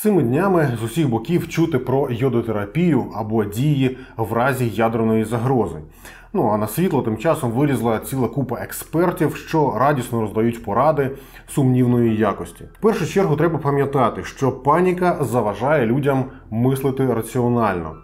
Цими днями з усіх боків чути про йодотерапію або дії в разі ядерної загрози. Ну а на світло тим часом вилізла ціла купа експертів, що радісно роздають поради сумнівної якості. В першу чергу треба пам'ятати, що паніка заважає людям мислити раціонально.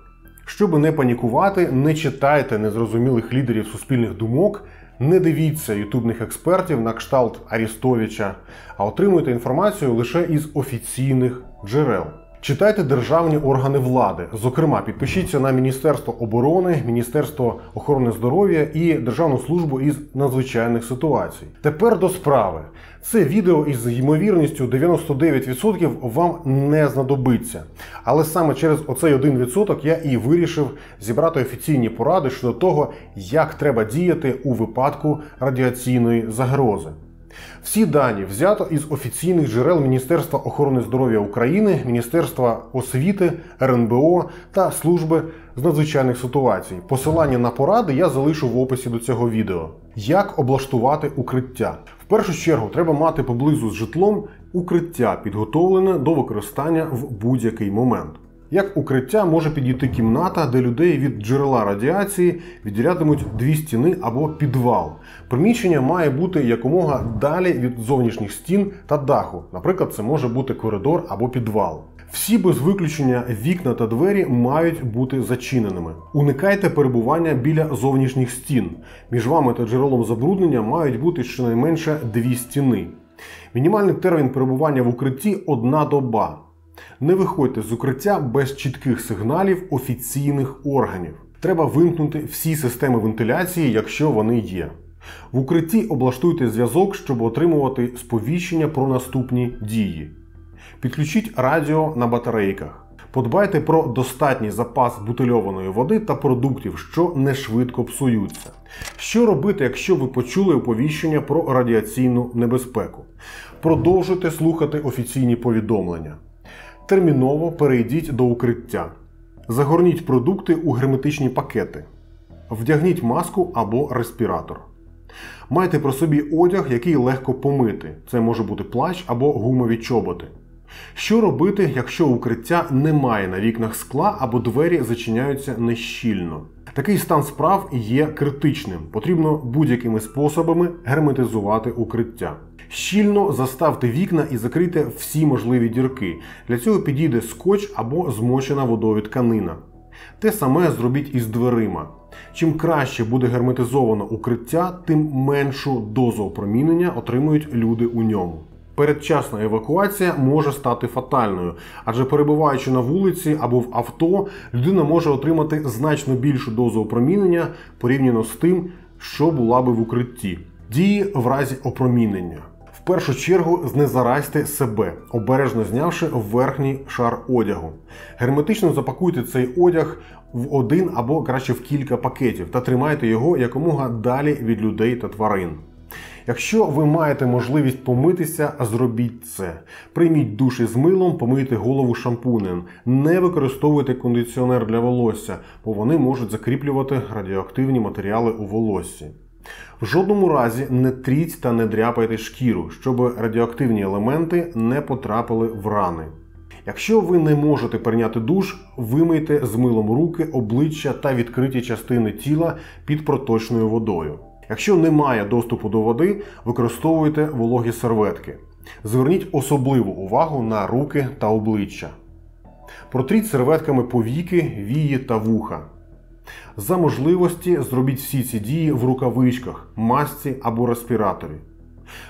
Щоб не панікувати, не читайте незрозумілих лідерів суспільних думок, не дивіться ютубних експертів на кшталт Арістовича, а отримуйте інформацію лише із офіційних джерел. Читайте державні органи влади. Зокрема, підпишіться на Міністерство оборони, Міністерство охорони здоров'я і Державну службу із надзвичайних ситуацій. Тепер до справи. Це відео із ймовірністю 99% вам не знадобиться. Але саме через оцей 1% я і вирішив зібрати офіційні поради щодо того, як треба діяти у випадку радіаційної загрози. Всі дані взято із офіційних джерел Міністерства охорони здоров'я України, Міністерства освіти, РНБО та служби з надзвичайних ситуацій. Посилання на поради я залишу в описі до цього відео. Як облаштувати укриття? В першу чергу треба мати поблизу з житлом укриття, підготовлене до використання в будь-який момент. Як укриття може підійти кімната, де людей від джерела радіації відділятимуть дві стіни або підвал. Приміщення має бути якомога далі від зовнішніх стін та даху. Наприклад, це може бути коридор або підвал. Всі без виключення вікна та двері мають бути зачиненими. Уникайте перебування біля зовнішніх стін. Між вами та джерелом забруднення мають бути щонайменше дві стіни. Мінімальний термін перебування в укритті одна доба. Не виходьте з укриття без чітких сигналів офіційних органів. Треба вимкнути всі системи вентиляції, якщо вони є. В укритті облаштуйте зв'язок, щоб отримувати сповіщення про наступні дії. Підключіть радіо на батарейках. Подбайте про достатній запас бутильованої води та продуктів, що не швидко псуються. Що робити, якщо ви почули оповіщення про радіаційну небезпеку? Продовжуйте слухати офіційні повідомлення. Терміново перейдіть до укриття. Загорніть продукти у герметичні пакети. Вдягніть маску або респіратор. Майте при собі одяг, який легко помити. Це може бути плащ або гумові чоботи. Що робити, якщо укриття немає на вікнах скла або двері зачиняються нещільно? Такий стан справ є критичним. Потрібно будь-якими способами герметизувати укриття. Щільно заставте вікна і закрийте всі можливі дірки. Для цього підійде скотч або змочена водою тканина. Те саме зробіть із дверима. Чим краще буде герметизовано укриття, тим меншу дозу опромінення отримують люди у ньому. Передчасна евакуація може стати фатальною, адже перебуваючи на вулиці або в авто, людина може отримати значно більшу дозу опромінення порівняно з тим, що була би в укритті. Дії в разі опромінення. В першу чергу знезаразьте себе, обережно знявши верхній шар одягу. Герметично запакуйте цей одяг в один або краще в кілька пакетів та тримайте його якомога далі від людей та тварин. Якщо ви маєте можливість помитися, зробіть це. Прийміть душ із милом, помийте голову шампунем. Не використовуйте кондиціонер для волосся, бо вони можуть закріплювати радіоактивні матеріали у волоссі. В жодному разі не тріть та не дряпайте шкіру, щоб радіоактивні елементи не потрапили в рани. Якщо ви не можете прийняти душ, вимийте з милом руки, обличчя та відкриті частини тіла під проточною водою. Якщо немає доступу до води, використовуйте вологі серветки. Зверніть особливу увагу на руки та обличчя. Протріть серветками повіки, вії та вуха. За можливості зробіть всі ці дії в рукавичках, масці або респіраторі.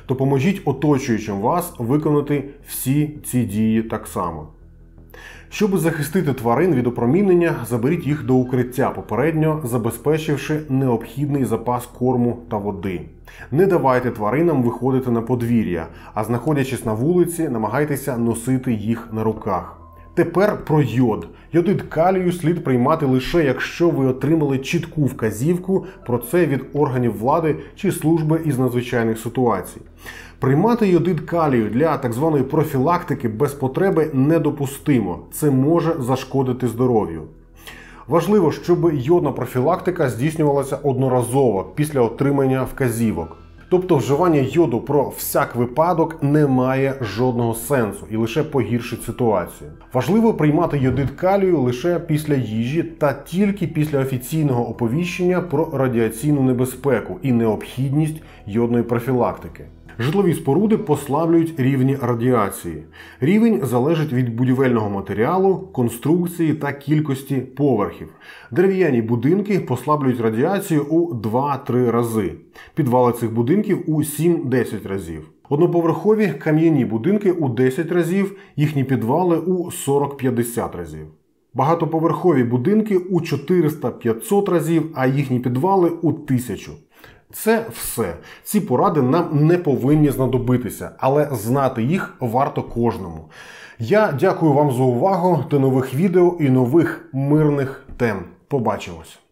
Допоможіть оточуючим вас виконати всі ці дії так само. Щоб захистити тварин від опромінення, заберіть їх до укриття, попередньо забезпечивши необхідний запас корму та води. Не давайте тваринам виходити на подвір'я, а знаходячись на вулиці, намагайтеся носити їх на руках. Тепер про йод. Йодид калію слід приймати лише якщо ви отримали чітку вказівку про це від органів влади чи служби із надзвичайних ситуацій. Приймати йодид калію для так званої профілактики без потреби недопустимо. Це може зашкодити здоров'ю. Важливо, щоб йодна профілактика здійснювалася одноразово після отримання вказівок. Тобто вживання йоду про всяк випадок не має жодного сенсу і лише погіршить ситуацію. Важливо приймати йодид калію лише після їжі та тільки після офіційного оповіщення про радіаційну небезпеку і необхідність йодної профілактики. Житлові споруди послаблюють рівні радіації. Рівень залежить від будівельного матеріалу, конструкції та кількості поверхів. Дерев'яні будинки послаблюють радіацію у 2-3 рази. Підвали цих будинків у 7-10 разів. Одноповерхові кам'яні будинки у 10 разів, їхні підвали у 40-50 разів. Багатоповерхові будинки у 400-500 разів, а їхні підвали у 1000. Це все. Ці поради нам не повинні знадобитися, але знати їх варто кожному. Я дякую вам за увагу. До нових відео і нових мирних тем. Побачимось!